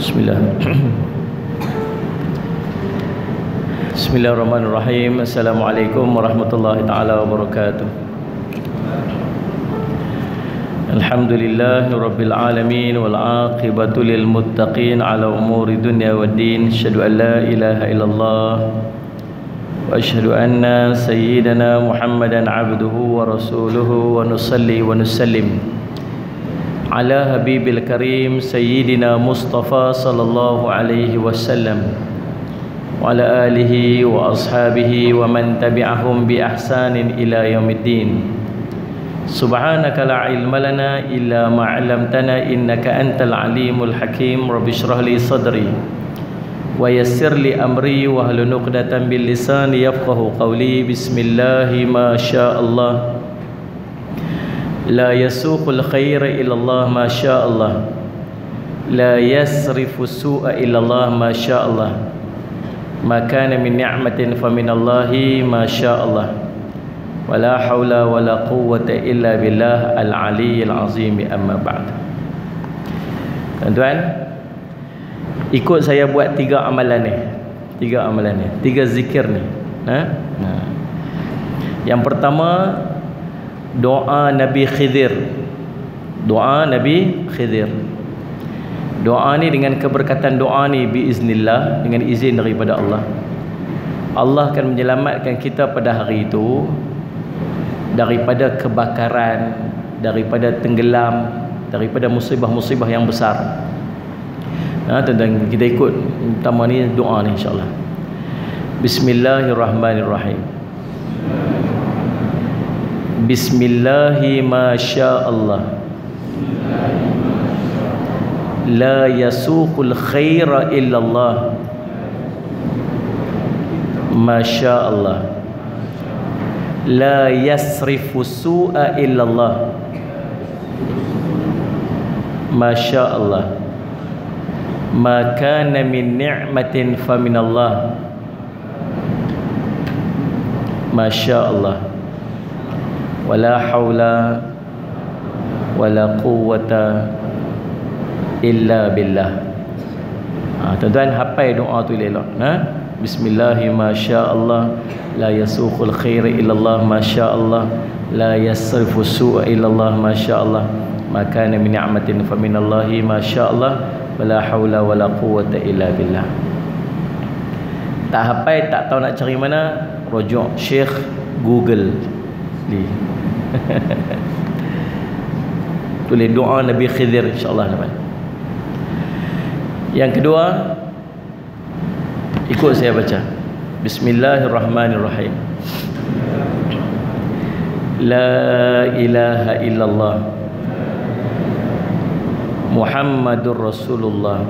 Bismillah. Bismillahirrahmanirrahim. Assalamualaikum warahmatullahi taala wabarakatuh. Alhamdulillah Rabbil alamin Wal aqibatu lil muttaqin Ala umuri dunia wa din. Asyadu an la ilaha illallah sayyidana Muhammadan abduhu wa rasuluhu Wa nusalli wa nusallim ala habibil karim sayyidina mustafa sallallahu alaihi wasallam wa ala alihi wa ashabihi wa man tabi'ahum bi ahsanin ila yaumiddin. Subhanaka la ilma lana illa ma 'allamtana innaka antal alimul hakim. Rabbi shrah li sadri wa yassir li amri wa hlun bil min lisani yafqahu qawli. Bismillahi ma syaa allah. لا يسوق الخير إلى الله ما شاء الله لا يسرف السوء إلى الله ما شاء الله ما كان من نعمة فمن الله ما شاء الله ولا حول ولا قوة إلا بالله العلي العظيم أما بعد Tuan-tuan Ikut saya buat tiga amalan ni Tiga amalan ni Tiga zikir ni ha? Yang pertama Doa Nabi Khidir Doa Nabi Khidir Doa ni dengan keberkatan doa ni biiznillah dengan izin daripada Allah. Allah akan menyelamatkan kita pada hari itu daripada kebakaran, daripada tenggelam, daripada musibah-musibah yang besar. Ha, tentang kita ikut pertama ni doa ni insya-Allah. Bismillahirrahmanirrahim. Bismillahi masya Allah. لا يسوق الخير إلا الله ما شاء الله لا يصرف السوء إلا الله ما شاء الله ما كان من ولا حول ولا قوة إلا بالله Tuan-tuan, hapai doa tu elok-elok. Ha? Bismillahirrahmanirrahim. La yasukul khairi illallah. Masya Allah. La yasrifu su'a illallah. Masya Allah. Makana min ni'matin fa minallahi. Masya Allah. Wala hawla wala quwata illa billah. Tak hapai, tak tahu nak cari mana. Rujuk Syekh Google ni. Tulis doa Nabi Khidir insya-Allah tuan. Yang kedua ikut saya baca. Bismillahirrahmanirrahim. La ilaha illallah. Muhammadur Rasulullah.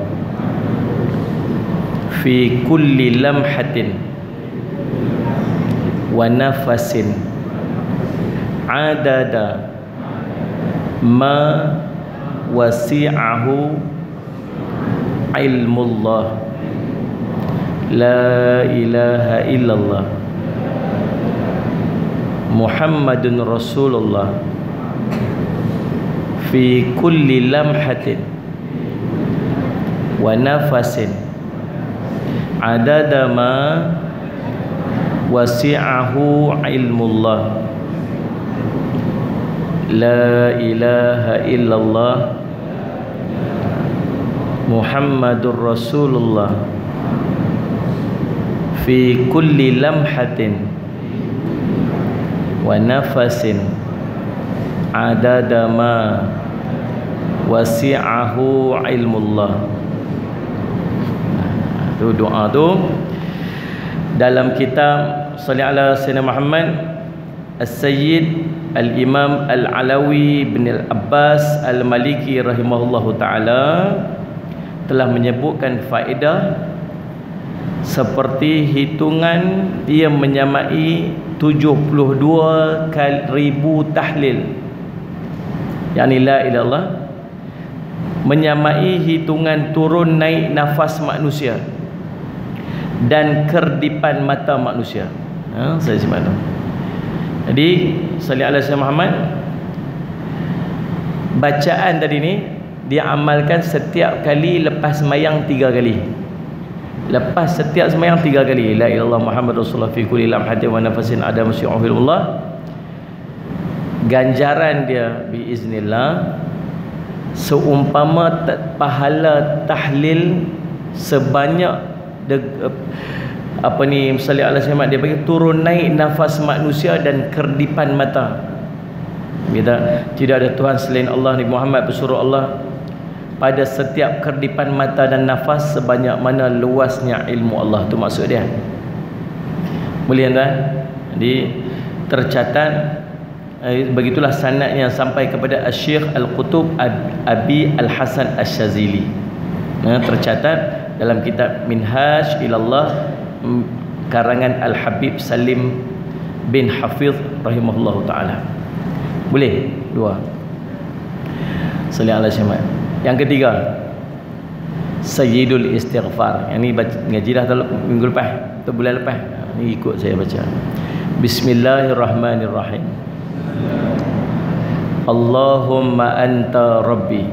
Fi kulli lamhatin wa nafasin adada ma wasi'ahu ilmullah la ilaha illallah Muhammadun Rasulullah fi kulli lamhatin wa nafasin adada ma wasi'ahu ilmullah la ilaha illallah Muhammadur Rasulullah fi kulli lamhatin wa nafasin adada ma wasi'ahu ilmullah tu doa tu dalam kitab salli ala sayyidina Muhammad As-Sayyid Al-Imam Al-Alawi bin Al-Abbas Al-Maliki rahimahullahu taala telah menyebutkan faedah seperti hitungan dia menyamai 72 ribu tahlil. Yakni la ilallah. Menyamai hitungan turun naik nafas manusia dan kerdipan mata manusia. Ha, saya simak tu jadi salli ala Muhammad. Bacaan tadi ni dia amalkan setiap kali lepas semayang tiga kali. Lepas setiap semayang tiga kali. La ilallah muhammad rasulullah fi kulli lamhatin wa nafasin ada masyu'ahilullah ganjaran dia biiznillah seumpama pahala tahlil sebanyak de, apa ni misalnya Allah SWT dia bagi turun naik nafas manusia dan kerdipan mata. Kita tidak ada Tuhan selain Allah ni Muhammad bersuruh Allah. Pada setiap kerdipan mata dan nafas sebanyak mana luasnya ilmu Allah. Tu maksud dia. Boleh tuan? Jadi tercatat eh, begitulah sanadnya sampai kepada Syekh Al-Qutub Abi Al-Hasan Asy-Syazili nah, tercatat dalam kitab Minhaj ilallah karangan Al-Habib Salim bin Hafiz rahimahullah taala. Boleh? Dua. Salih ala. Yang ketiga, Sayyidul Istighfar. Yang ni ngaji dah minggu lepas, atau bulan lepas. Ni ikut saya baca. Bismillahirrahmanirrahim. Allahumma anta rabbi.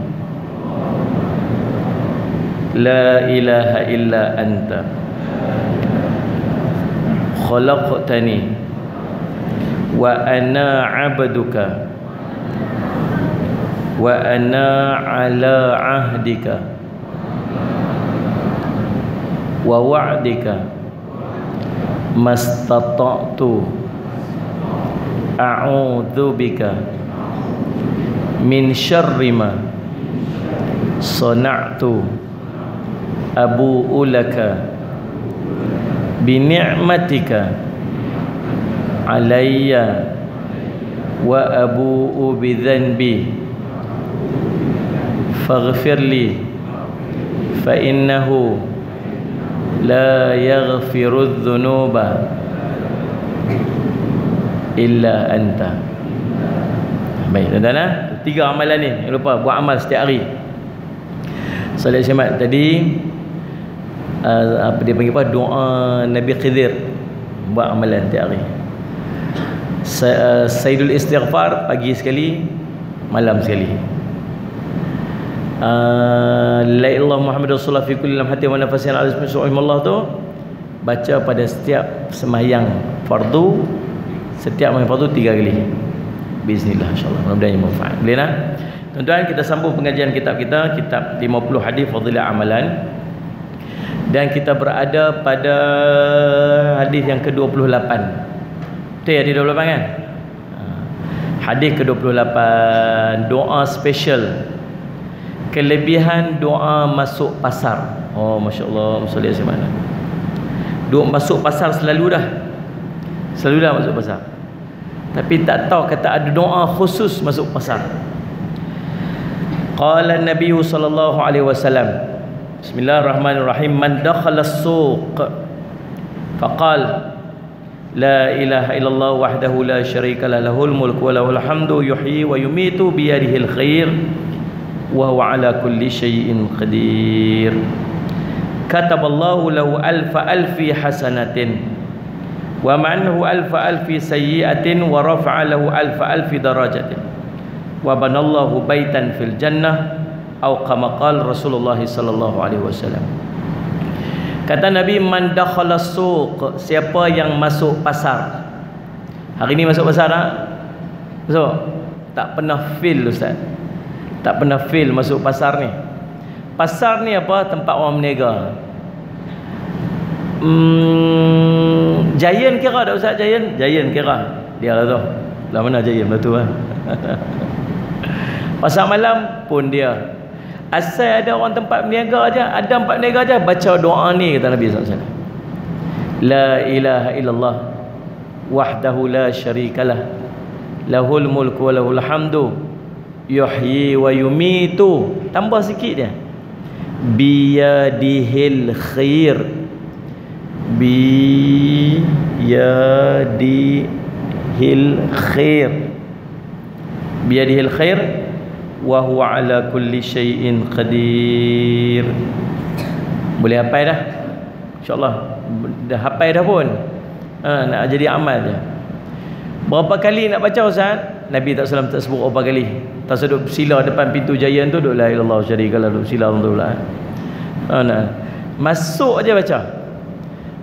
La ilaha illa anta khalaqtani wa ana abduka wa ana ala ahdika wa wa'dika mastata'tu a'udzu bika min syarri ma sana'tu abu ulaka لك bini'matika alayya wa abu'u bidhanbi. Faghfir li fa innahu la yaghfiru dhunuba illa anta. Baik tuan-tuan ah. tiga amalan ni jangan lupa buat amal setiap hari. Salat Syamat tadi uh, apa dia panggil apa? Doa Nabi Khidir. Buat amalan tiap hari. Sa Sayyidul Istighfar pagi sekali malam sekali. Uh, La ilallah Muhammad Rasulullah fi kulli lam hati wa nafasin ala ismi Allah tu baca pada setiap semayang fardu setiap semayang fardu tiga kali. Bismillah insyaAllah. Mudah-mudahan manfaat. Boleh nak? Tuan-tuan kita sambung pengajian kitab kita kitab 50 hadis fadilah amalan dan kita berada pada hadis yang ke-28. Betul ya hadis 28 kan? Ha. hadis ke-28 doa special. Kelebihan doa masuk pasar. Oh Masya Allah Masya Allah doa masuk pasar selalu dah. Selalu dah masuk pasar. Tapi tak tahu kata ada doa khusus masuk pasar. Qala nabi sallallahu alaihi wasallam Bismillahirrahmanirrahim. Man dakhala as-suq faqal La ilaha illallah wahdahu la syarika la lahul mulku wa lahul hamdu yuhyi wa yumitu bi yadihi al-khair wa huwa ala kulli syai'in qadir. Kataballahu lahu alfa alfi hasanatin wa ma'annahu alfa alfi sayyi'atin wa rafa'a lahu alfa alfi darajatin wa banallahu baitan fil jannah atau kama qala Rasulullah sallallahu alaihi wasallam. Kata Nabi man dakhala suq siapa yang masuk pasar. Hari ni masuk pasar tak? Masuk? Tak pernah feel ustaz. Tak pernah feel masuk pasar ni. Pasar ni apa? Tempat orang berniaga. Hmm, Giant kira tak ustaz? Giant? Giant kira. Dia lah tu. Lah mana Giant betul lah pasar malam pun dia Asal ada orang tempat berniaga aja, ada tempat berniaga aja baca doa ni kata Nabi SAW. La ilaha illallah wahdahu la syarikalah lahul mulku wa lahul hamdu yuhyi wa yumitu. Tambah sikit dia. Biyadihil khair biyadihil khair biyadihil khair wa huwa ala kulli syai'in qadir. Boleh hafal dah? Insyaallah. Dah hafal dah pun. Ha, nak jadi amal dia. Berapa kali nak baca ustaz? Nabi tak salam tak sebut berapa kali. Tak duduk sila depan pintu jayan tu duduk la ilallah syarikalah duduk sila tu lah. Ha, nah. masuk aja baca.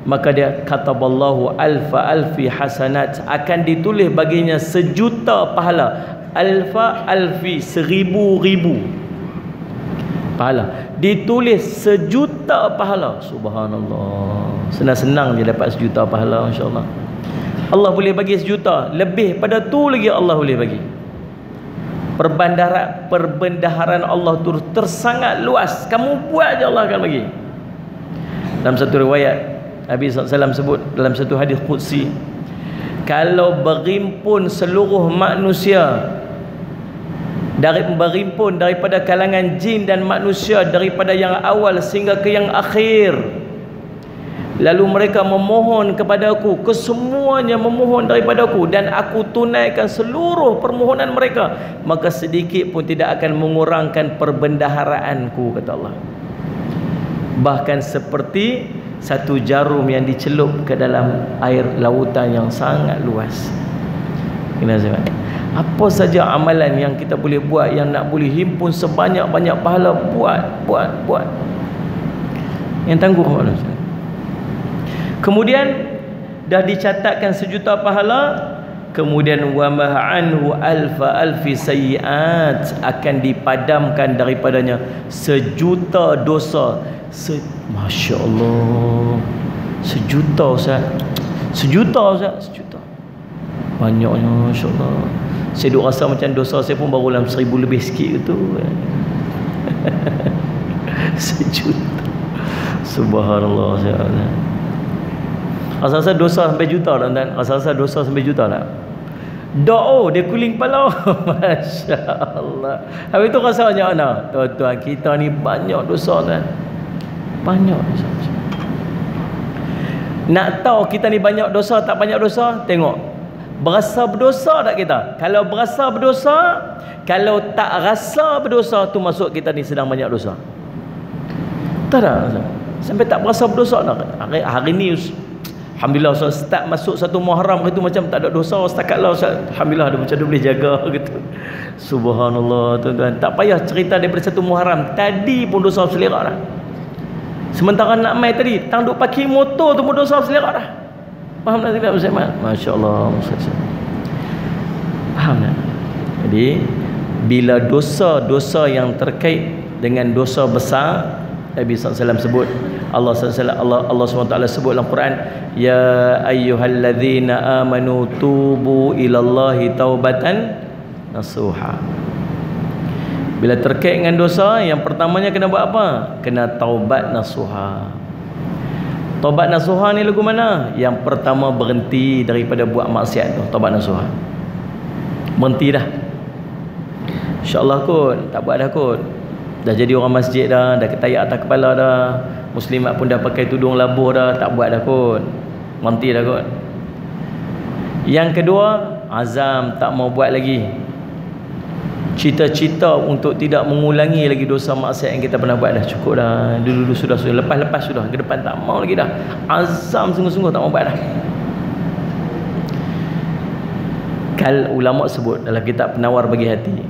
Maka dia kata kataballahu alfa alfi hasanat. Akan ditulis baginya sejuta pahala alfa alfi seribu ribu. Pahala. Ditulis sejuta pahala. Subhanallah. Senang-senang dia dapat sejuta pahala insyaallah. Allah boleh bagi sejuta. Lebih pada tu lagi Allah boleh bagi. Perbandaran perbendaharaan Allah tu tersangat luas. Kamu buat je Allah akan bagi. Dalam satu riwayat Nabi SAW sebut dalam satu hadis Qudsi kalau berimpun seluruh manusia dari berimpun daripada kalangan jin dan manusia daripada yang awal sehingga ke yang akhir. Lalu mereka memohon kepada aku Kesemuanya memohon daripada aku Dan aku tunaikan seluruh permohonan mereka Maka sedikit pun tidak akan mengurangkan perbendaharaanku Kata Allah. Bahkan seperti Satu jarum yang dicelup ke dalam air lautan yang sangat luas Kena sebab apa saja amalan yang kita boleh buat yang nak boleh himpun sebanyak-banyak pahala buat buat buat. Yang tangguh kemudian dah dicatatkan sejuta pahala kemudian wa ma'anhu alfa alfi sayiat akan dipadamkan daripadanya sejuta dosa. Se Masya Allah. Sejuta Ustaz. Sejuta Ustaz. Sejuta banyaknya Masya Allah saya duk rasa macam dosa saya pun baru dalam seribu lebih sikit gitu sejuta subhanallah saya Asal-asal dosa sampai juta tak tuan? Asal-asal dosa sampai juta tak? Doa dia kuling kepala. Masya-Allah. Habis tu rasa macam mana? Tuan-tuan, kita ni banyak dosa kan. Banyak dosa. Nak tahu kita ni banyak dosa tak banyak dosa? Tengok. Berasa berdosa tak kita? Kalau berasa berdosa, kalau tak rasa berdosa tu masuk kita ni sedang banyak dosa. Tak ada. Sampai tak berasa berdosa tak? Hari, hari ni Alhamdulillah Ustaz start masuk satu Muharram itu macam tak ada dosa setakat lah Ustaz. Alhamdulillah ada macam dia boleh jaga gitu. Subhanallah tuan-tuan. Tak payah cerita daripada satu Muharram. Tadi pun dosa selera dah. Sementara nak mai tadi, tang duk parking motor tu pun dosa selera dah. Faham tak tidak Ustaz Mat? Masya-Allah Ustaz. Faham tak? Jadi bila dosa-dosa yang terkait dengan dosa besar Nabi SAW sebut Allah SAW Allah, Allah SWT sebut dalam Quran Ya ayyuhalladzina amanu tubu ilallahi taubatan nasuha Bila terkait dengan dosa Yang pertamanya kena buat apa? Kena taubat nasuha Taubat nasuha ni lagu mana? Yang pertama berhenti daripada buat maksiat tu Taubat nasuha. Berhenti dah. InsyaAllah kot Tak buat dah kot. Dah jadi orang masjid dah dah ketayak atas kepala dah. Muslimat pun dah pakai tudung labuh dah tak buat dah kot. Mati dah kot. Yang kedua azam tak mau buat lagi cita-cita untuk tidak mengulangi lagi dosa maksiat yang kita pernah buat. Dah cukup dah. Dulu-dulu sudah sudah. Lepas-lepas sudah. Ke depan tak mau lagi dah. Azam sungguh-sungguh tak mau buat dah. Kal ulama sebut dalam kitab penawar bagi hati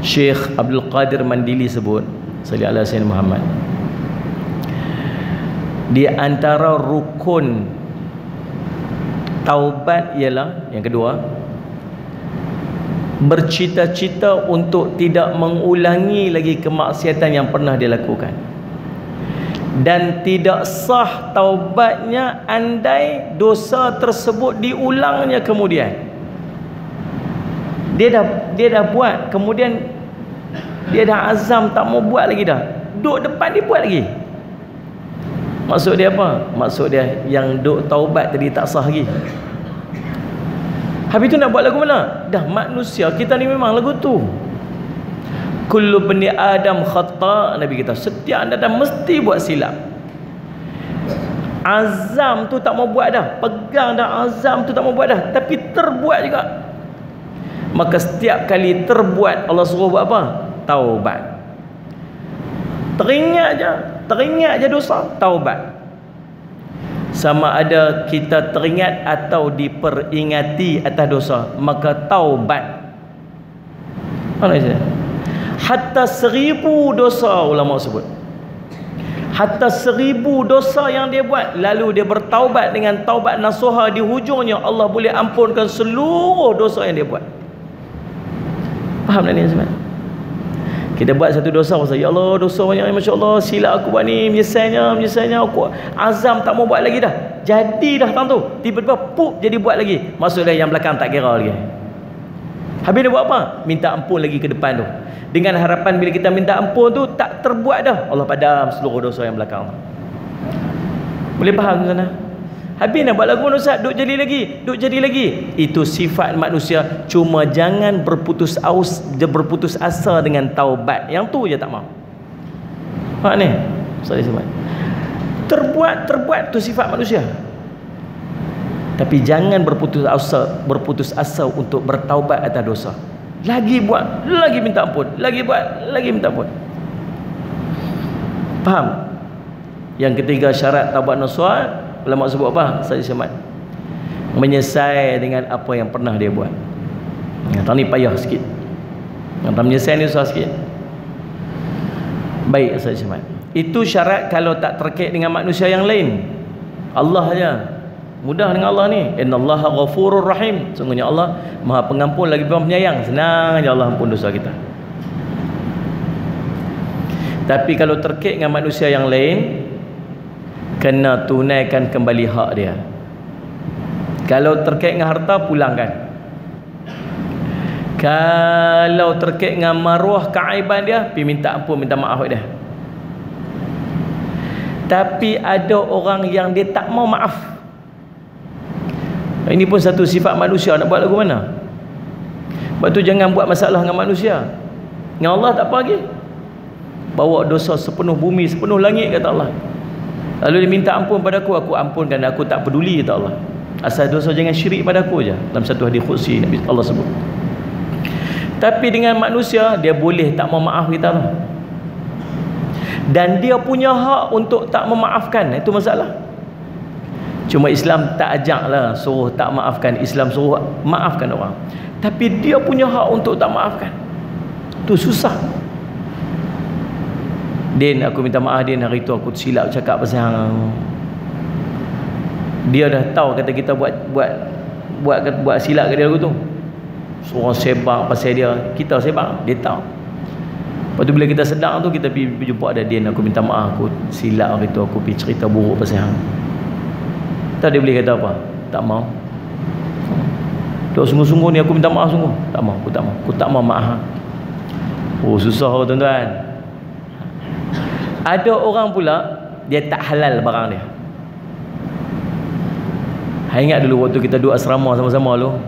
Syekh Abdul Qadir Mandili sebut Salih ala Sayyidina Muhammad Di antara rukun Taubat ialah Yang kedua Bercita-cita untuk tidak mengulangi lagi kemaksiatan yang pernah dilakukan Dan tidak sah taubatnya andai dosa tersebut diulangnya kemudian. Dia dah dia dah buat kemudian dia dah azam tak mau buat lagi dah. Duk depan dia buat lagi. Maksud dia apa? Maksud dia yang duk taubat tadi tak sah lagi habis tu nak buat lagu mana? Dah manusia kita ni memang lagu tu. Kullu bani adam khata. Nabi kita setiap anda dah mesti buat silap. Azam tu tak mau buat dah. Pegang dah azam tu tak mau buat dah. Tapi terbuat juga. Maka setiap kali terbuat Allah suruh buat apa? taubat. Teringat je. Teringat je dosa taubat sama ada kita teringat atau diperingati atas dosa maka taubat Mana saya? Hatta seribu dosa ulama sebut. Hatta seribu dosa yang dia buat lalu dia bertaubat dengan taubat nasuha di hujungnya Allah boleh ampunkan seluruh dosa yang dia buat. Faham tak ni sebenarnya? Kita buat satu dosa pasal ya Allah dosa banyak Masya Allah silap aku buat ni menyesainya menyesainya. Aku azam tak mau buat lagi dah. Jadi dah tang tu tiba-tiba pup jadi buat lagi. Maksudnya yang belakang tak kira lagi. Habis dia buat apa? Minta ampun lagi ke depan tu. Dengan harapan bila kita minta ampun tu tak terbuat dah. Allah padam seluruh dosa yang belakang boleh faham sana Habis nak buat lagu Ustaz, duk jadi lagi, duk jadi lagi. Itu sifat manusia. Cuma jangan berputus aus, berputus asa dengan taubat. Yang tu je tak mau. Faham ni? Sorry sebab. Terbuat, terbuat tu sifat manusia. Tapi jangan berputus asa, berputus asa untuk bertaubat atas dosa. Lagi buat, lagi minta ampun, lagi buat, lagi minta ampun. Faham? Yang ketiga syarat taubat nasuha ulama sebut apa? Said Syamad menyesal dengan apa yang pernah dia buat. Yang ni payah sikit. Yang tak menyesal ni susah sikit. Baik Said Syamad itu syarat kalau tak terkait dengan manusia yang lain. Allah saja. Mudah dengan Allah ni. Innallaha ghafurur rahim. Sungguhnya Allah maha pengampun lagi maha penyayang. Senang aja Allah ampun dosa kita. Tapi kalau terkait dengan manusia yang lain kena tunaikan kembali hak dia. Kalau terkait dengan harta pulangkan. Kalau terkait dengan maruah keaiban dia pergi minta ampun minta maaf dia. Tapi ada orang yang dia tak mau maaf. Ini pun satu sifat manusia. Nak buat lagu mana? Sebab tu jangan buat masalah dengan manusia. Dengan Allah tak apa lagi. Bawa dosa sepenuh bumi sepenuh langit kata Allah Lalu dia minta ampun pada aku, aku ampunkan aku tak peduli kata Allah. Asal dosa jangan syirik pada aku aja. Dalam satu hadis qudsi Nabi Allah sebut. Tapi dengan manusia dia boleh tak memaaf kita lah. Dan dia punya hak untuk tak memaafkan, itu masalah. Cuma Islam tak ajaklah suruh tak maafkan, Islam suruh maafkan orang. Tapi dia punya hak untuk tak maafkan. Tu susah. Din aku minta maaf Din. Hari tu aku silap cakap pasal hang. Dia dah tahu kata kita buat buat buat buat silap ke dia lagu tu. Seorang sebab pasal dia. Kita sebab dia tahu. Lepas tu bila kita sedang tu kita pergi jumpa ada Din. Aku minta maaf aku silap hari tu. Aku pergi cerita buruk pasal hang. Tak dia boleh kata apa? Tak mau. Dok sungguh-sungguh ni aku minta maaf sungguh. Tak mau aku tak mau. Aku tak mau maaf. Oh susah tuan-tuan ada orang pula dia tak halal barang dia. Hai ingat dulu waktu kita duduk asrama sama-sama dulu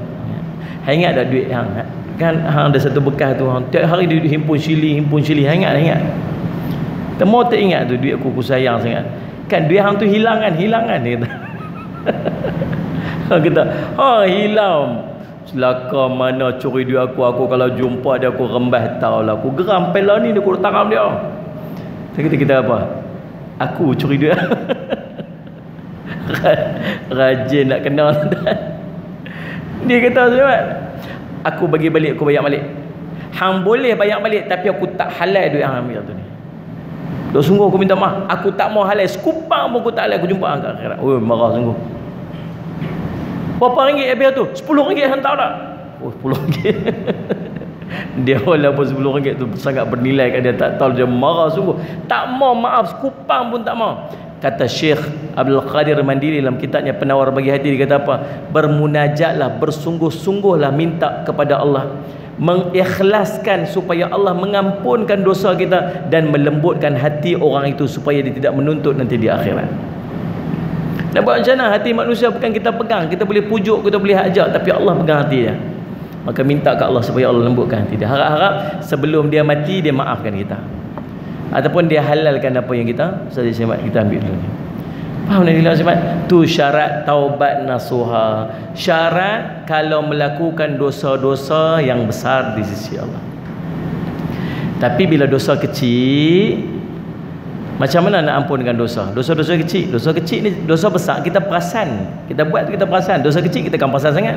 Hai ingat tak duit hang? Kan hang ada satu bekas tu hang tiap hari dia himpun sili himpun sili hai ingat ingat. Temu tak ingat tu duit aku aku sayang sangat. Kan duit hang tu hilang kan hilang kan dia kata. Hang kata ha hilang. Selaka mana curi duit aku Aku kalau jumpa dia aku rembah tahu lah. Aku geram pela ni aku taram dia dia kata kita apa? Aku curi duit. Rajin nak kenal Dia kata sebab aku bagi balik aku bayar balik. Hang boleh bayar balik tapi aku tak halal duit hang ambil tu ni. Dah sungguh aku minta maaf. Aku tak mau halal sekupang pun aku tak halal aku jumpa hang akhirat. Oh marah sungguh. Berapa ringgit habis tu? 10 ringgit hang tahu tak? Oh 10 ringgit. dia walaupun 10 ringgit tu sangat bernilai kat dia tak tahu dia marah sungguh. Tak mau maaf sekupang pun tak mau. Kata Syekh Abdul Qadir Mandiri dalam kitabnya penawar bagi hati dia kata apa? Bermunajatlah bersungguh-sungguhlah minta kepada Allah. Mengikhlaskan supaya Allah mengampunkan dosa kita dan melembutkan hati orang itu supaya dia tidak menuntut nanti di akhirat. Nak buat macam mana? Hati manusia bukan kita pegang. Kita boleh pujuk kita boleh ajak tapi Allah pegang hati dia maka minta ke Allah supaya Allah lembutkan hati dia. Harap-harap sebelum dia mati dia maafkan kita. Ataupun dia halalkan apa yang kita saja semat kita ambil dulu faham ni bila semat tu syarat taubat nasuha. Syarat kalau melakukan dosa-dosa yang besar di sisi Allah. Tapi bila dosa kecil macam mana nak ampun dengan dosa? Dosa-dosa kecil. Dosa kecil ni dosa besar kita perasan. Kita buat kita perasan. Dosa kecil kita kan perasan sangat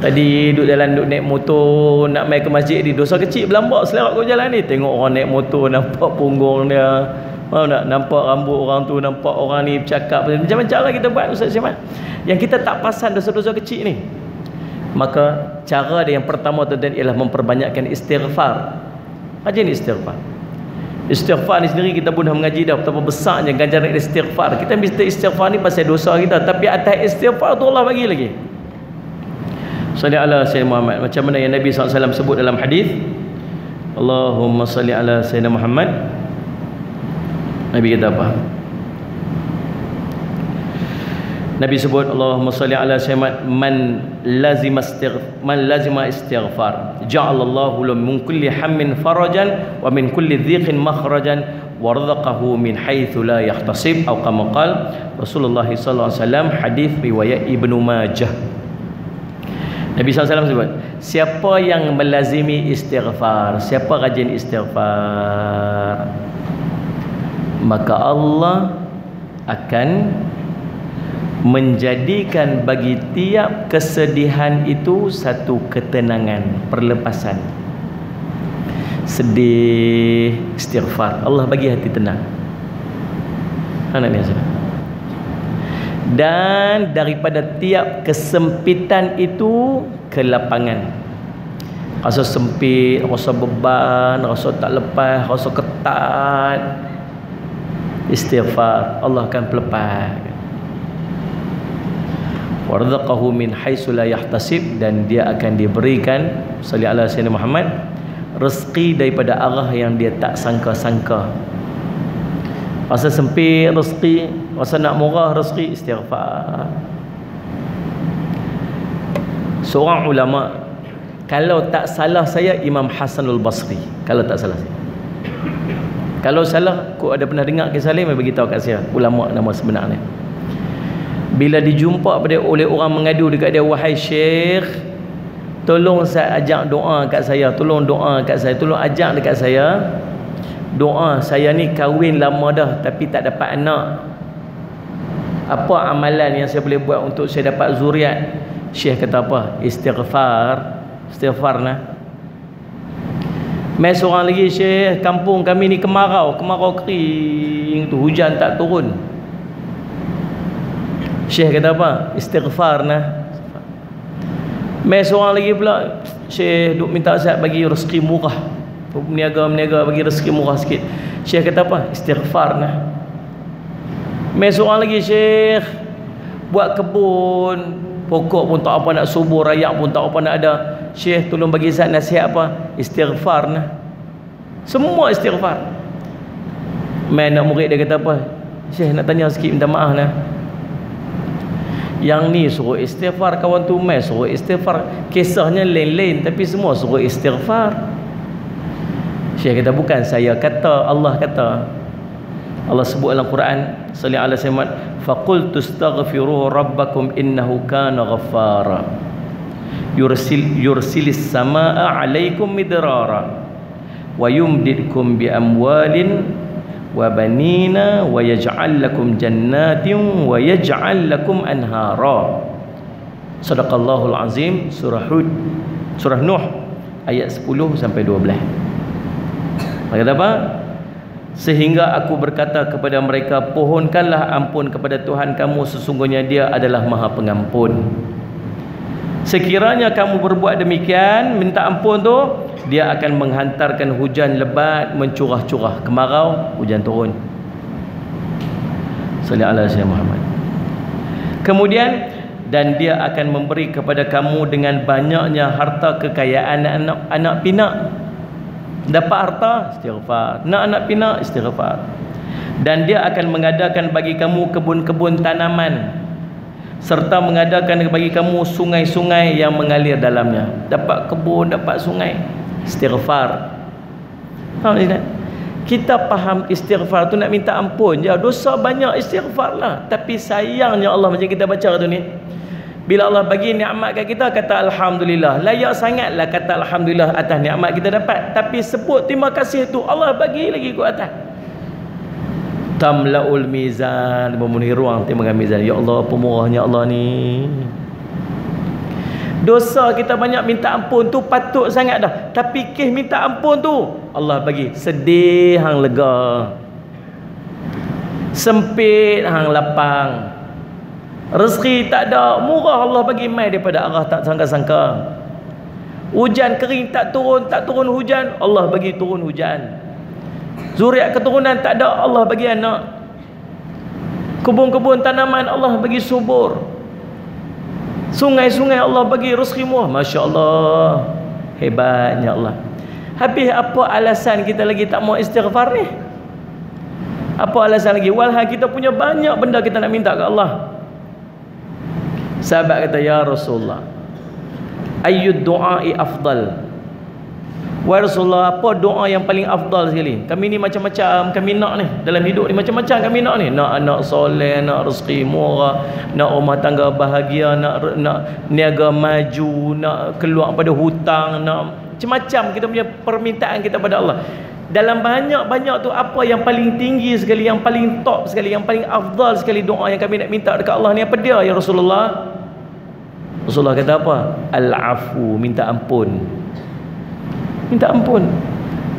Tadi duduk jalan duduk naik motor nak mai ke masjid ni dosa kecil berlambak selerak kau jalan ni tengok orang naik motor nampak punggung dia Faham tak? Nampak rambut orang tu, nampak orang ni bercakap macam-macam lah kita buat Ustaz Syamad. Yang kita tak pasal dosa-dosa kecil ni. Maka cara dia yang pertama tuan ialah memperbanyakkan istighfar. Rajin istighfar. Istighfar ni sendiri kita pun dah mengaji dah betapa besarnya ganjaran istighfar. Kita mesti istighfar ni pasal dosa kita, tapi atas istighfar tu Allah bagi lagi. Salli ala Sayyidina Muhammad. Macam mana yang Nabi SAW sebut dalam hadis Allahumma salli ala Sayyidina Muhammad. Nabi kata apa? Nabi sebut Allahumma salli ala Sayyidina man lazima istighfar man lazima istighfar ja'alallahu lahu min kulli hammin farajan wa min kulli dhiqin makhrajan warzaqahu min haitsu la yahtasib atau kama qala Rasulullah sallallahu alaihi wasallam hadis riwayat Ibnu Majah Nabi SAW sebut Siapa yang melazimi istighfar Siapa rajin istighfar Maka Allah Akan Menjadikan bagi tiap kesedihan itu Satu ketenangan Perlepasan. Sedih Istighfar. Allah bagi hati tenang. Anak ni dan daripada tiap kesempitan itu kelapangan rasa sempit rasa beban rasa tak lepas rasa ketat. Istighfar Allah akan pelepas. Warzaqahu min haitsu la yahtasib dan dia akan diberikan salli ala sayyidina Muhammad rezeki daripada arah yang dia tak sangka-sangka. Rasa sempit rezeki rasa nak murah rezeki istighfar. Seorang ulama kalau tak salah saya Imam Hasanul Basri. Kalau tak salah saya. Kalau salah kau ada pernah dengar kisah lain? Bagi tahu kat saya ulama nama sebenarnya bila dijumpa pada oleh orang mengadu dekat dia wahai syekh tolong saya ajak doa kat saya tolong doa kat saya tolong ajak dekat saya. Doa saya ni kahwin lama dah tapi tak dapat anak apa amalan yang saya boleh buat untuk saya dapat zuriat? Syekh kata apa? Istighfar. Istighfar lah mai seorang lagi syekh kampung kami ni kemarau. Kemarau kering tu. Hujan tak turun. Syekh kata apa? Istighfar lah mai seorang lagi pula syekh duk minta saya bagi rezeki murah. Meniaga-meniaga bagi rezeki murah sikit. Syekh kata apa? Istighfar lah Mai seorang lagi Syekh. Buat kebun. Pokok pun tak apa nak subur Rayak pun tak apa nak ada. Syekh tolong bagi zat nasihat apa? Istighfar lah Semua istighfar. Mai nak murid dia kata apa? Syekh nak tanya sikit minta maaf lah yang ni suruh istighfar kawan tu mai suruh istighfar. Kisahnya lain-lain tapi semua suruh istighfar. Syekh kata bukan saya kata Allah kata Allah sebut dalam Quran sallallahu alaihi wasallam faqul tastaghfiru rabbakum innahu kana ghaffara. Yursil yursilis samaa alaikum midrara wa yumdidkum bi amwalin wa banina wa yaj'al lakum jannatin wa yaj'al lakum anhara. Sadaqallahul azim surah hud surah nuh ayat 10 sampai 12 Kata apa? Sehingga aku berkata kepada mereka Pohonkanlah ampun kepada Tuhan kamu Sesungguhnya dia adalah maha pengampun. Sekiranya kamu berbuat demikian Minta ampun tu Dia akan menghantarkan hujan lebat Mencurah-curah kemarau Hujan turun. Salih ala Muhammad Kemudian dan dia akan memberi kepada kamu dengan banyaknya harta kekayaan anak anak pinak dapat harta istighfar. Nak anak pinak istighfar. Dan dia akan mengadakan bagi kamu kebun-kebun tanaman. Serta mengadakan bagi kamu sungai-sungai yang mengalir dalamnya. Dapat kebun dapat sungai istighfar. Faham tak kita faham istighfar tu nak minta ampun. Je dosa banyak istighfar lah tapi sayangnya Allah macam kita baca tu ni bila Allah bagi nikmat kat kita kata alhamdulillah. Layak sangatlah kata alhamdulillah atas nikmat kita dapat. Tapi sebut terima kasih tu Allah bagi lagi ke atas. Tamlaul mizan memenuhi ruang timbangan mizan. Ya Allah pemurahnya Allah ni. dosa kita banyak minta ampun tu patut sangat dah tapi kes minta ampun tu Allah bagi sedih hang lega sempit hang lapang rezeki tak ada murah Allah bagi mai daripada arah tak sangka-sangka. Hujan kering tak turun tak turun hujan Allah bagi turun hujan. Zuriat keturunan tak ada Allah bagi anak. Kebun-kebun tanaman Allah bagi subur. Sungai-sungai Allah bagi rezeki murah. Masya Allah hebatnya Allah. Habis apa alasan kita lagi tak mau istighfar ni? Apa alasan lagi? Walhal kita punya banyak benda kita nak minta ke Allah sahabat kata ya Rasulullah ayyud du'ai afdal? Wahai Rasulullah apa doa yang paling afdal sekali? Kami ni macam-macam kami nak ni. Dalam hidup ni macam-macam kami nak ni. Nak anak soleh nak rezeki murah nak rumah tangga bahagia nak nak niaga maju nak keluar pada hutang nak macam-macam kita punya permintaan kita pada Allah dalam banyak-banyak tu apa yang paling tinggi sekali yang paling top sekali yang paling afdal sekali doa yang kami nak minta dekat Allah ni apa dia ya Rasulullah Rasulullah kata apa? Al-afu, minta ampun. Minta ampun.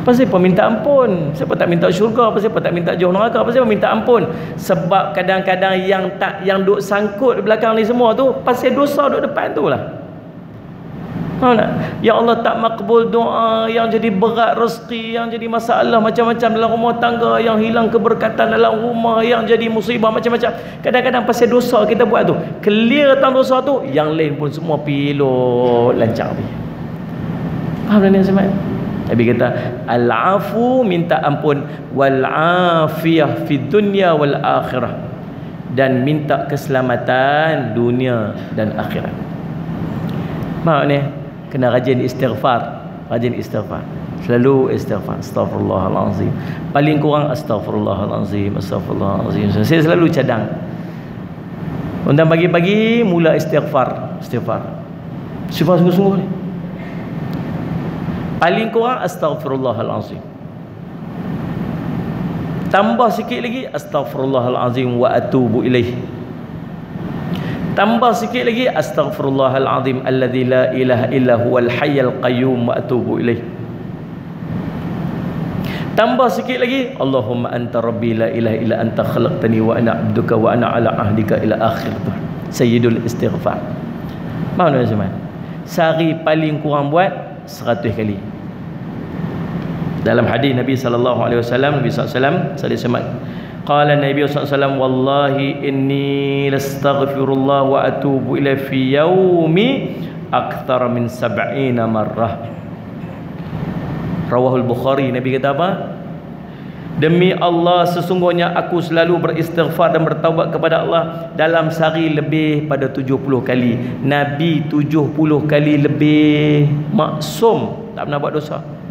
Apa minta ampun? Siapa tak minta syurga? Apa tak minta jauh neraka? Apa minta ampun? Sebab kadang-kadang yang tak yang duk sangkut belakang ni semua tu pasal dosa duk depan tu lah. Faham tak? Ya Allah tak makbul doa yang jadi berat rezeki, yang jadi masalah macam-macam dalam rumah tangga, yang hilang keberkatan dalam rumah, yang jadi musibah macam-macam. Kadang-kadang pasal dosa kita buat tu. Clear tentang dosa tu, yang lain pun semua pilot lancar ni. Faham tak ni Zaman? Nabi kata al-afu minta ampun wal afiyah fi dunya wal akhirah dan minta keselamatan dunia dan akhirat. Maknanya kena rajin istighfar. Rajin istighfar. Selalu istighfar. Astagfirullahalazim paling kurang astagfirullahalazim astagfirullahalazim saya selalu cadang. Untuk pagi-pagi mula istighfar. Istighfar. Istighfar sungguh-sungguh paling kurang astagfirullahalazim tambah sikit lagi astagfirullahalazim wa atubu ilaih tambah sikit lagi astaghfirullahalazim alladzi la ilaha illa huwal hayyul qayyum wa atubu ilaih tambah sikit lagi Allahumma anta rabbi la ilaha illa anta khalaqtani wa ana abduka wa ana ala ahdika ila akhir sayyidul istighfar. Mana zaman sehari paling kurang buat 100 kali. Dalam hadis Nabi sallallahu alaihi wasallam Nabi sallallahu alaihi wasallam semak Qala Nabi SAW Wallahi inni lastaghfirullah wa atubu ila fi yaumi akthar min sab'ina marrah Rawahul Bukhari Nabi kata apa? Demi Allah sesungguhnya aku selalu beristighfar dan bertaubat kepada Allah dalam sehari lebih pada 70 kali. Nabi 70 kali lebih maksum tak pernah buat dosa.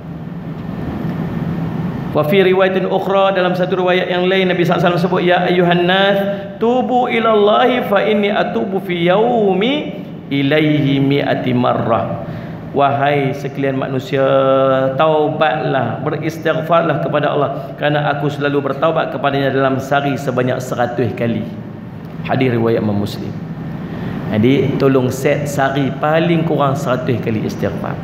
Wa fi riwayatin ukhra dalam satu riwayat yang lain Nabi SAW sebut ya ayuhan nas tubu ila Allah fa inni atubu fi yaumi ilaihi mi'ati marrah. Wahai sekalian manusia, taubatlah, beristighfarlah kepada Allah kerana aku selalu bertaubat kepadanya dalam sehari sebanyak seratus kali. Hadis riwayat Imam Muslim. Jadi tolong set sehari paling kurang seratus kali istighfar.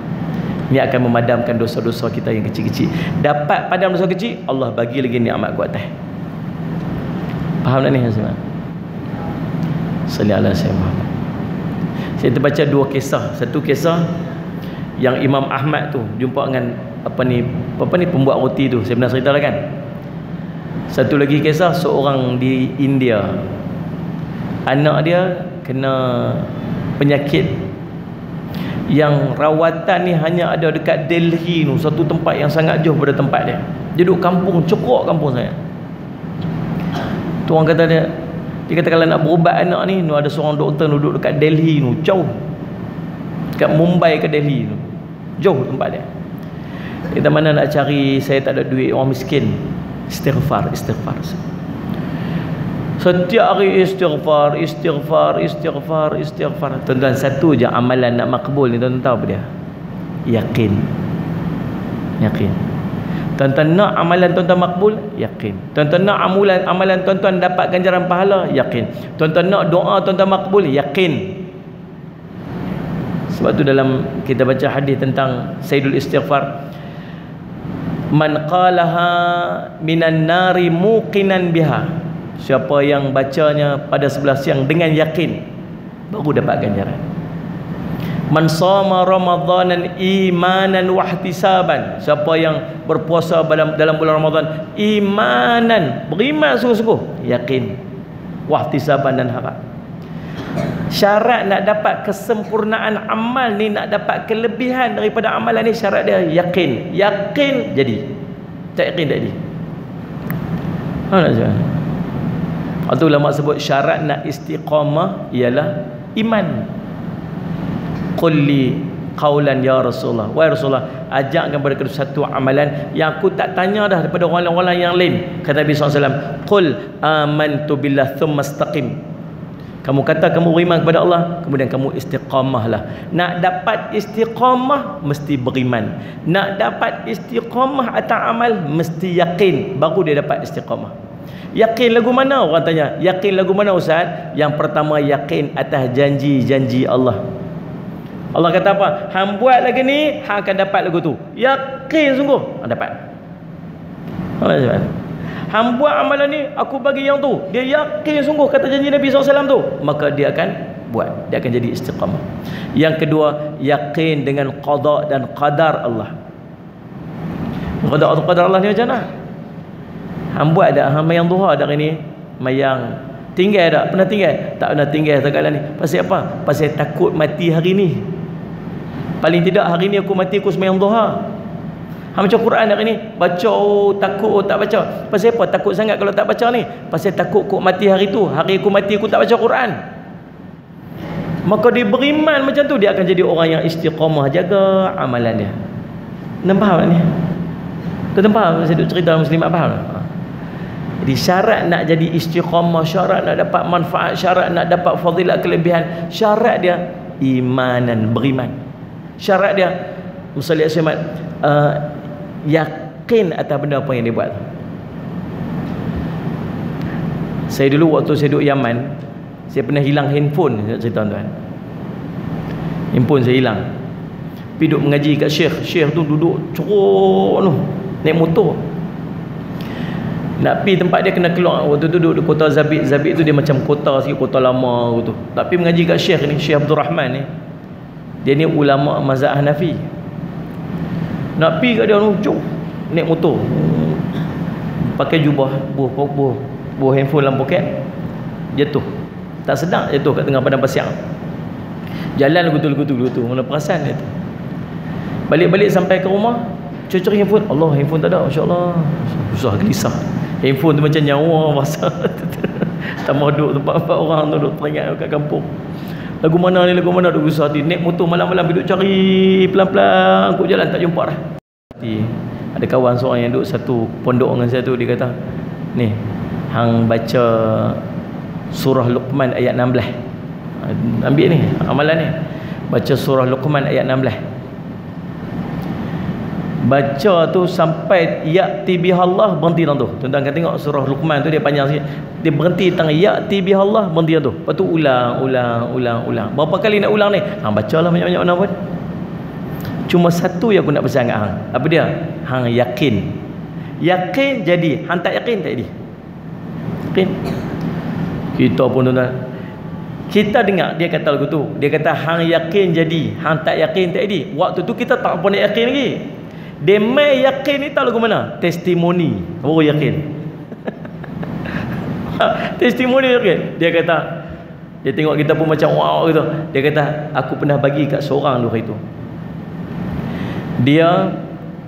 Ini akan memadamkan dosa-dosa kita yang kecil-kecil. Dapat padam dosa kecil, Allah bagi lagi nikmat kuat teh. Faham tak ni Hasan? Salli ala Muhammad. Saya terbaca dua kisah. Satu kisah yang Imam Ahmad tu jumpa dengan apa ni apa ni pembuat roti tu. Saya pernah cerita lah kan. Satu lagi kisah seorang di India. Anak dia kena penyakit yang rawatan ni hanya ada dekat Delhi tu satu tempat yang sangat jauh pada tempat dia. Dia duduk kampung cukup kampung saya. Tu orang kata dia dia kata kalau nak berubat anak ni tu ada seorang doktor duduk dekat Delhi tu jauh. Dekat Mumbai ke Delhi tu jauh tempat dia. Kita mana nak cari saya tak ada duit orang miskin. Istighfar istighfar Setiap hari istighfar, istighfar, istighfar, istighfar. Tuan-tuan, satu je amalan nak makbul ni tuan-tuan tahu apa dia? Yakin. Yakin. Tuan-tuan nak amalan tuan-tuan makbul? Yakin. Tuan-tuan nak amalan amalan tuan-tuan dapat ganjaran pahala? Yakin. Tuan-tuan nak doa tuan-tuan makbul? Yakin. sebab tu dalam kita baca hadis tentang Sayyidul Istighfar man qalaha minan nari muqinan biha siapa yang bacanya pada sebelah siang dengan yakin baru dapat ganjaran. Man sama ramadanan imanan wahtisaban siapa yang berpuasa dalam dalam bulan Ramadan imanan beriman sungguh-sungguh yakin wahtisaban dan harap. Syarat nak dapat kesempurnaan amal ni nak dapat kelebihan daripada amalan ni syarat dia yakin. Yakin jadi. Tak yakin tak jadi. Ha nak atau ulama sebut syarat nak istiqamah ialah iman. Qulli qaulan ya rasulullah. Wahai rasulullah ajarkan kepada kita satu amalan yang aku tak tanya dah daripada orang-orang yang lain. Kata Nabi SAW qul amantu billah thumma istaqim. Kamu kata kamu beriman kepada Allah kemudian kamu istiqamahlah. Nak dapat istiqamah mesti beriman. Nak dapat istiqamah atas amal mesti yakin baru dia dapat istiqamah yakin lagu mana orang tanya yakin lagu mana ustaz yang pertama yakin atas janji-janji Allah Allah kata apa hang buat lagi ni hang akan dapat lagu tu yakin sungguh hang dapat Allah Hang buat amalan ni aku bagi yang tu. Dia yakin sungguh kata janji Nabi SAW tu. Maka dia akan buat. Dia akan jadi istiqamah. Yang kedua, yakin dengan qada dan qadar Allah. Qada atau qadar Allah ni macam mana? Hang buat tak? Hang mayang duha dak ni? Mayang tinggal tak? Pernah tinggal? Tak pernah tinggal sekali ni. Pasal apa? Pasal takut mati hari ni. Paling tidak hari ni aku mati aku semayang duha. Ha baca Quran hari ni, baca oh, takut oh, tak baca. Pasal apa takut sangat kalau tak baca ni? Pasal takut kok mati hari tu. Hari aku mati aku tak baca Quran. Maka dia beriman macam tu dia akan jadi orang yang istiqamah jaga amalan dia. Nampak ni? Kau nampak saya duk cerita muslimat faham? Ha. Jadi syarat nak jadi istiqamah, syarat nak dapat manfaat, syarat nak dapat fadilat kelebihan, syarat dia imanan, beriman. Syarat dia Musalli Ahmad uh, yakin atas benda apa yang dia buat. Saya dulu waktu saya duduk Yaman saya pernah hilang handphone saya cerita tuan handphone saya hilang. Pergi duduk mengaji kat syekh syekh tu duduk ceruk tu naik motor nak pergi tempat dia kena keluar. Waktu tu duduk di kota Zabit. Zabit tu dia macam kota sikit kota lama tu tapi mengaji kat syekh ni syekh Abdul Rahman ni dia ni ulama mazhab Hanafi. Nak pergi kat dia jom naik motor. Pakai jubah buah buah buah handphone dalam poket jatuh. Tak sedar jatuh kat tengah padang pasir. Jalan gutul-gutul-gutul mana perasan dia tu. Balik-balik sampai ke rumah cari handphone. Allah handphone tak ada insyaAllah susah gelisah handphone tu macam nyawa masa tak mau duduk tempat-tempat orang tu duduk teringat kat kampung. Lagu mana ni lagu mana? Duduk susah hati. Naik motor malam-malam duduk cari pelan-pelan aku jalan tak jumpa dah. Ada kawan seorang yang duduk satu pondok dengan saya tu dia kata ni hang baca surah Luqman ayat 16 ambil ni amalan ni. Baca surah Luqman ayat 16 baca tu sampai ya'ti bihallah berhenti tu. Tuan-tuan kan tengok surah Luqman tu dia panjang sikit. Dia berhenti tengah ya'ti bihallah berhenti tu. Lepas tu ulang ulang ulang ulang. Berapa kali nak ulang ni? Hang bacalah banyak-banyak mana pun. Cuma satu yang aku nak pesan kat hang. Apa dia? Hang yakin. Yakin jadi hang tak yakin tak jadi. Yakin. Kita pun tuan kita dengar dia kata lagu tu. Dia kata hang yakin jadi hang tak yakin tak jadi. Waktu tu kita tak nak yakin lagi dia mai yakin ni tahu lagu mana? Testimoni. Baru yakin. Testimoni yakin. Dia kata dia tengok kita pun macam wow gitu. Dia kata aku pernah bagi kat seorang tu hari tu. Dia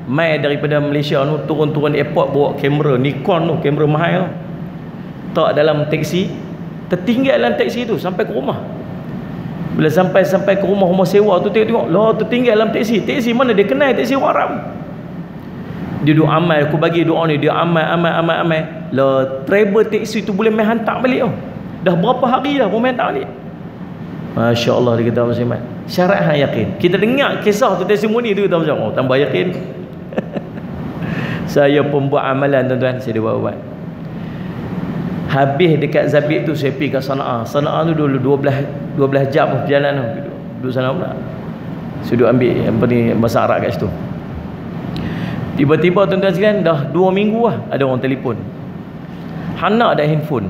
mai daripada Malaysia tu turun-turun airport bawa kamera Nikon tu kamera mahal tak dalam teksi tertinggal dalam teksi tu sampai ke rumah. Bila sampai sampai ke rumah rumah sewa tu tengok-tengok lah tertinggal dalam teksi. Teksi mana dia kenal? Teksi orang Arab dia doa amal. Aku bagi doa ni dia amal amal amal amal. Lah travel teksi tu boleh main hantar balik oh. dah berapa hari dah boleh main hantar balik? Masya Allah dia kata Muslim syarat hang yakin. Kita dengar kisah tu testimoni tu kita macam oh tambah yakin. Saya pun buat amalan tuan-tuan saya dia buat-buat. Habis dekat Zabit tu saya pergi ke Sana'a. Sana'a tu dulu 12 12 jam perjalanan duduk, duduk sana pula. Sudut ambil apa ni bahasa Arab kat situ. Tiba-tiba tuan-tuan sekalian dah dua minggu lah ada orang telefon. Hana ada handphone.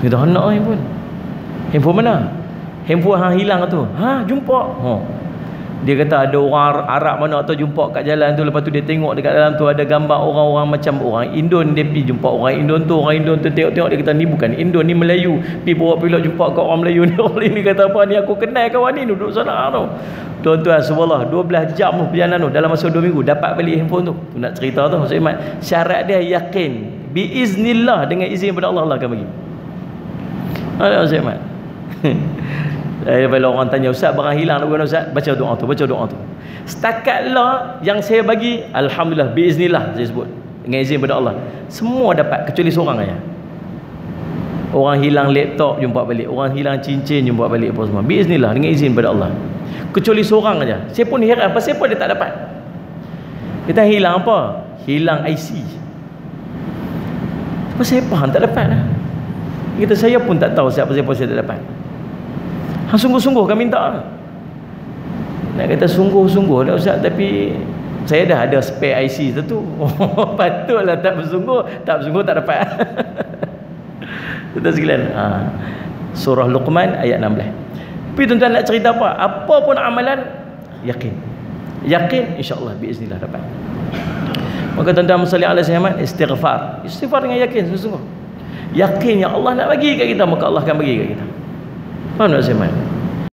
Kita hana handphone. Handphone mana? Handphone hang hilang tu. Ha, jumpa. Ha. Dia kata ada orang Arab mana tu jumpa kat jalan tu lepas tu dia tengok dekat dalam tu ada gambar orang-orang macam orang Indon. Dia pergi jumpa orang Indon tu orang Indon tu tengok-tengok dia kata ni bukan Indon ni Melayu. Pi bawa pilot jumpa kat orang Melayu ni orang ni kata apa ni aku kenal kawan ni duduk sana tu. Tuan-tuan subhanallah 12 jam perjalanan tu dalam masa 2 minggu dapat balik handphone tu. Tu nak cerita tu Maksud Iman. Syarat dia yakin biiznillah dengan izin daripada Allah Allah akan bagi. Ada Maksud Iman Eh, bila orang tanya Ustaz barang hilang nak guna Ustaz? Baca doa tu baca doa tu. Setakatlah yang saya bagi Alhamdulillah biiznillah saya sebut dengan izin daripada Allah. Semua dapat kecuali seorang aja. Orang hilang laptop jumpa balik. Orang hilang cincin jumpa balik apa semua. Biiznillah dengan izin daripada Allah. Kecuali seorang aja. Saya pun heran apa dia tak dapat? Kita hilang apa? Hilang IC apa tak dapat lah. Kita saya pun tak tahu siapa-siapa saya tak dapat Ha, sungguh-sungguh kami minta. Nak kata sungguh-sungguh dah Ustaz tapi saya dah ada spare IC tu tu. Patutlah tak bersungguh, tak bersungguh tak dapat. Tuan sekalian. Ha. Surah Luqman ayat 16. Tapi tuan-tuan nak cerita apa? Apa pun amalan yakin. Yakin insya-Allah biiznillah dapat. Maka tuan-tuan musalli alaihi wasallam istighfar. Istighfar dengan yakin sungguh-sungguh. Yakin yang Allah nak bagi kat kita maka Allah akan bagi kat kita. Faham tak Zaman?